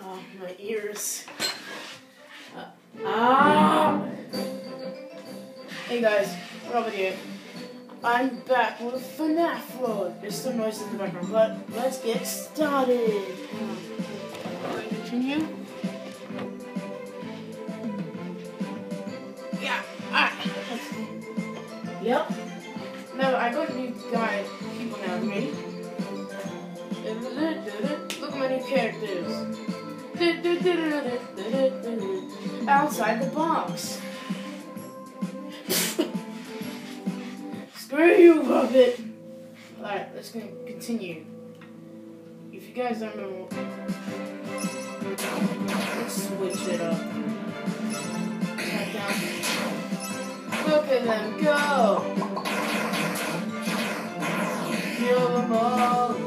Oh, my ears. Uh, ah! Hey guys, Robert here. I'm back with FNAF World. There's some noise in the background, but let's get started. Continue. Yeah, alright. Yep. No, I got new guy people now. Ready? Look at my new characters. Outside the box. Screw you, Robert. Alright, let's continue. If you guys don't know, let's switch it up. Look at them go! Kill them all!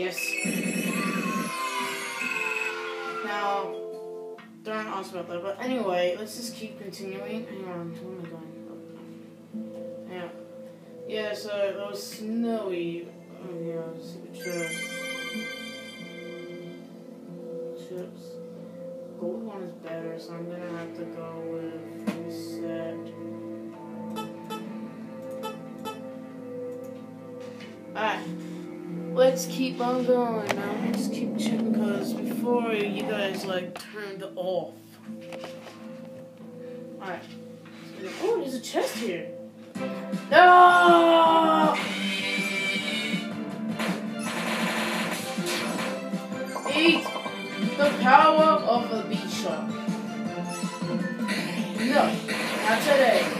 Yes. Now, darn awesome about that. But anyway, let's just keep continuing. Hang on, where am I going? Oh. Yeah. Yeah, so it was snowy. Oh yeah, super chips. Chips. Gold one is better, so I'm gonna have to go with reset. Alright let's keep on going now. Let's keep checking because before you guys like turned off. Alright. Oh, there's a chest here. No! Eat the power of a bishop. No, not today.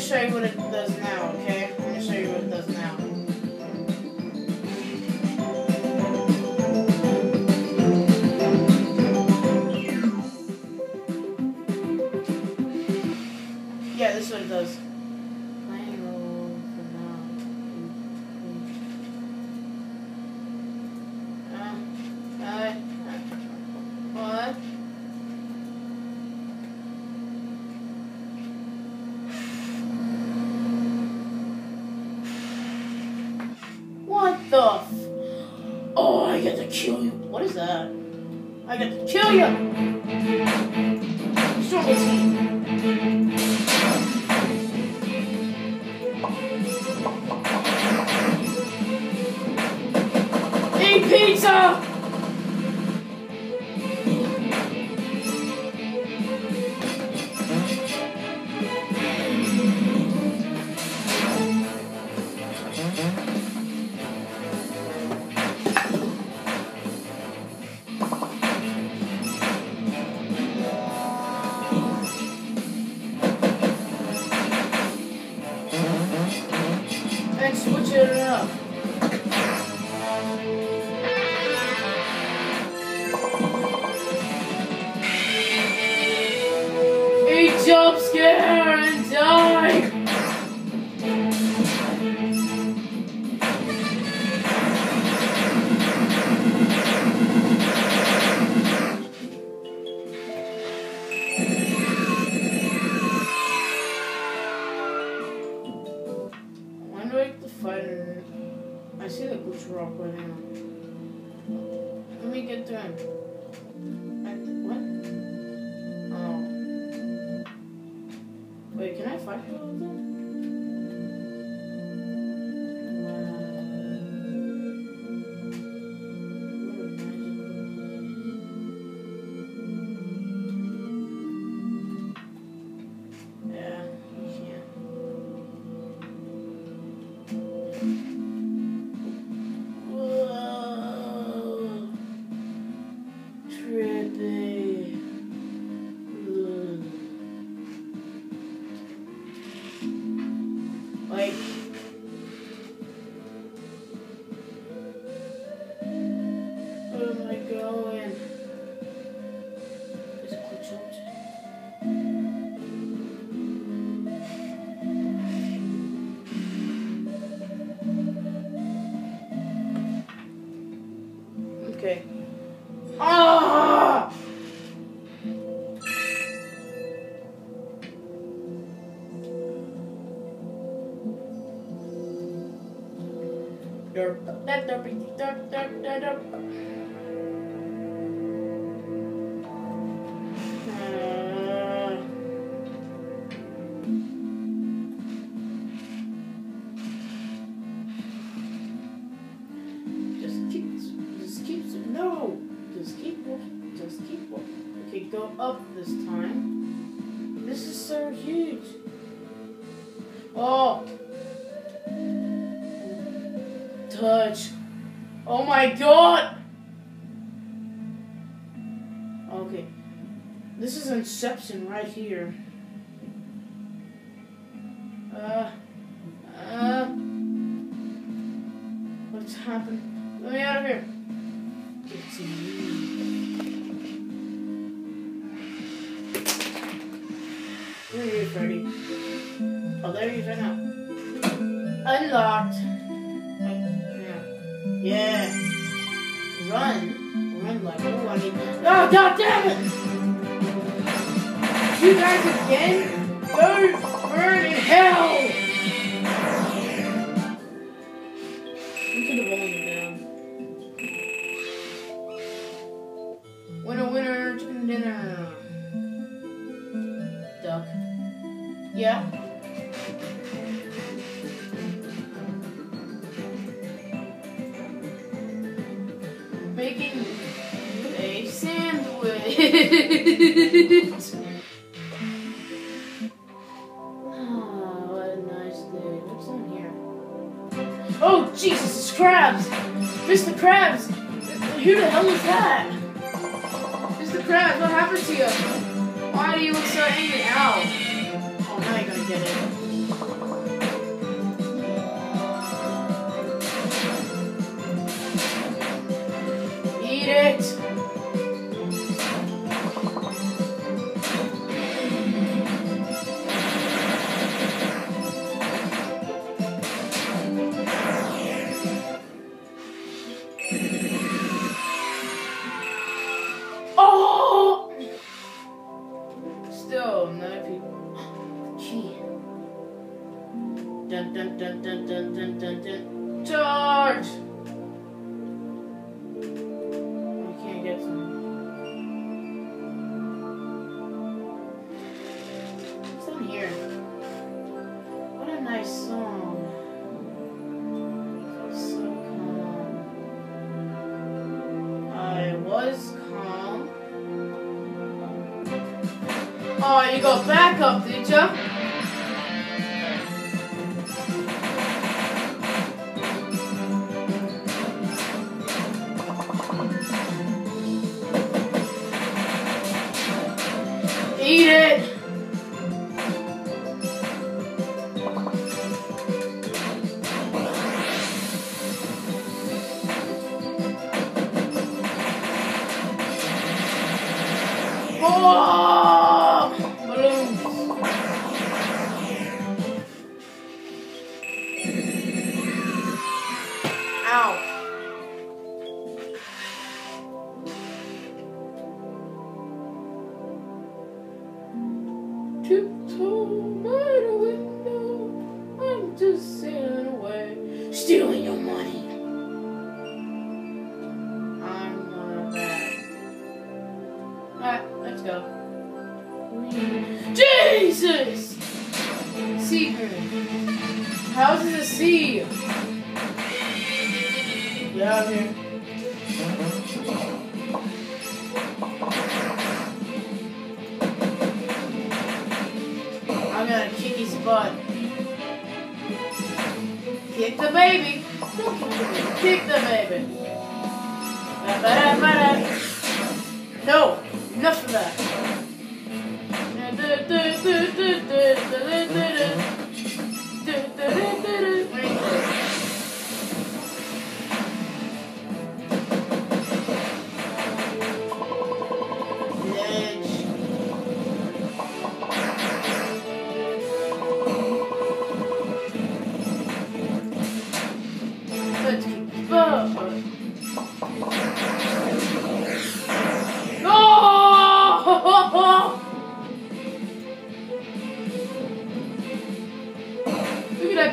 show you what it does now, okay? stuff. Oh, I get to kill you. What is that? I get to kill you. Storm Okay. Just keep walking. Okay, go up this time. This is so huge. Oh. Touch. Oh my god. Okay. This is Inception right here. You, Freddy? Oh, there he is right now. Unlocked. Oh, yeah. Yeah. Run. Run like oh, I need. Oh, god damn it! You guys again? Burn! Burn in hell! Sandwich. Ah, what a nice day. What's in here? Oh, Jesus, it's crabs! Mr. Krabs! Who the hell is that? Mr. Krabs, what happened to you? Why do you look so angry? Ow! Oh, now you're gonna get it. Now you got back up, did? Eat it! Oh! Go. Jesus! Secret. How's it a sea? Get out of here. I'm gonna kick his butt. Kick the baby. No, enough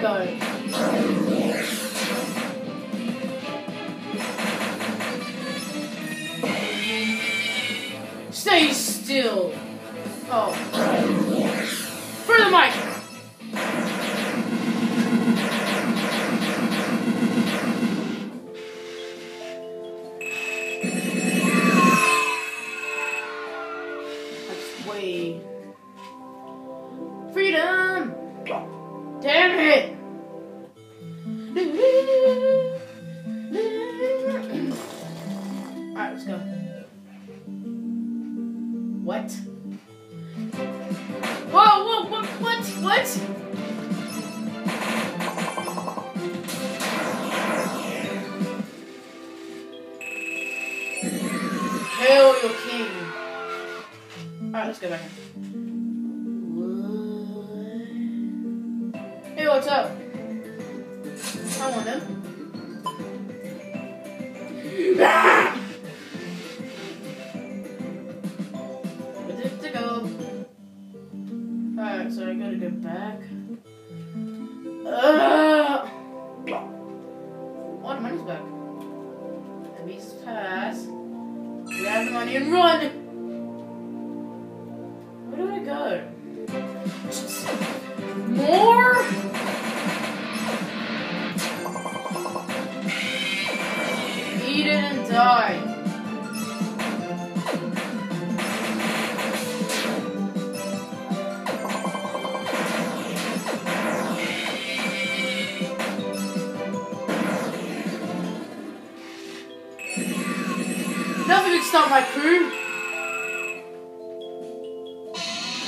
At. Stay still. Oh. For the mic. Gotta get back. Ugh! Oh, the money's back. At least pass. Grab the money and run! Stop my crew.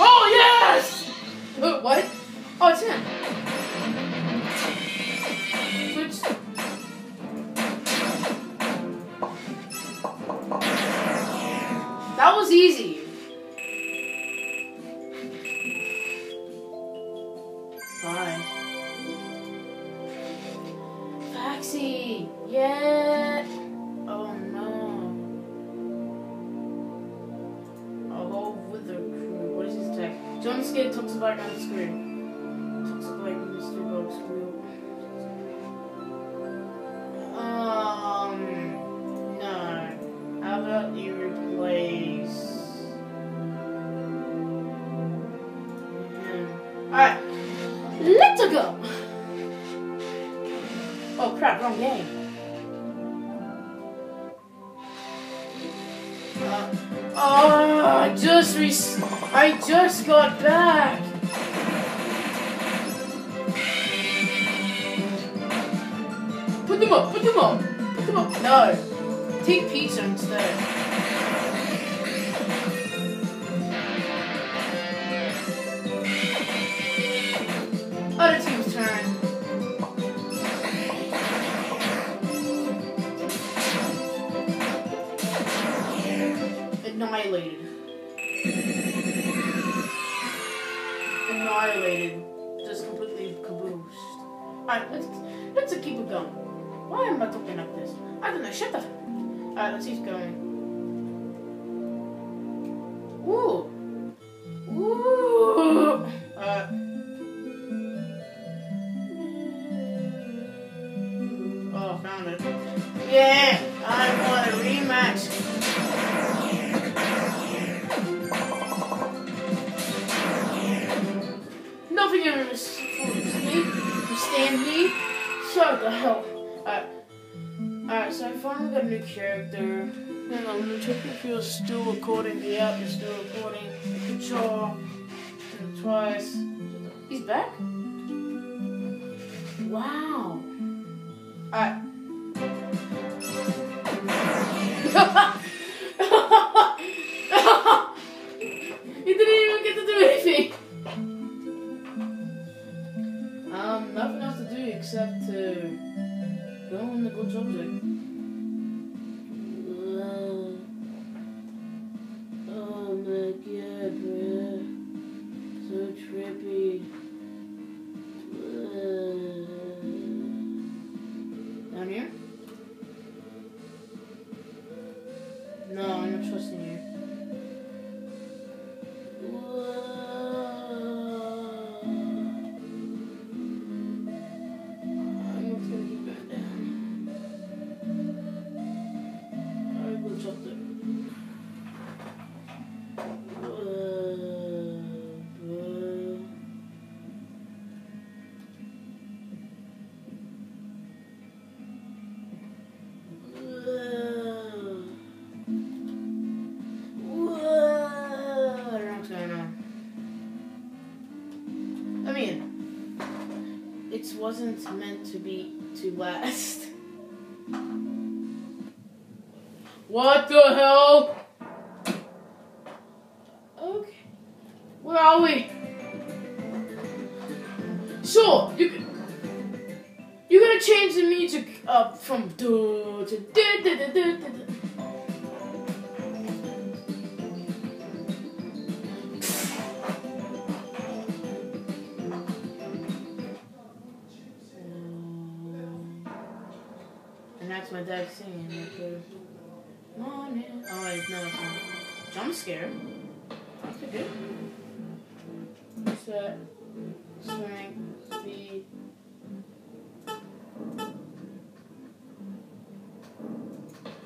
Oh yes! Uh, what? Oh, it's him. Switch. That was easy. Bye. Foxy! Yeah! Skid talks about on the screen. Talks about Mr. Bug Squeal. Um, no. How about you replace? Alright. Let's go! Oh crap, wrong game. Oh, I just re- I just got back. Put them up, put them up, put them up. No, take pizza instead. Annihilated. Annihilated. Just completely caboosed. Alright, let's, let's keep it going. Why am I talking like this? I don't know, shut the Alright, let's keep going. Ooh, Shut the hell. Alright. Alright, so I finally got a new character. On, let me check if you're still recording. Yeah, you're still recording. The Control. Twice. He's back? Wow. Alright. except to go on the good subject. Wasn't meant to be to last. What the hell? Okay. Where are we? So, you you're gonna change the music up from do to do do do do do. That's singing. Like, morning. Oh wait, no, it's not. Jump scare. That's pretty good. Strength, speed,